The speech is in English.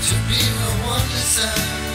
to be a wonder sound.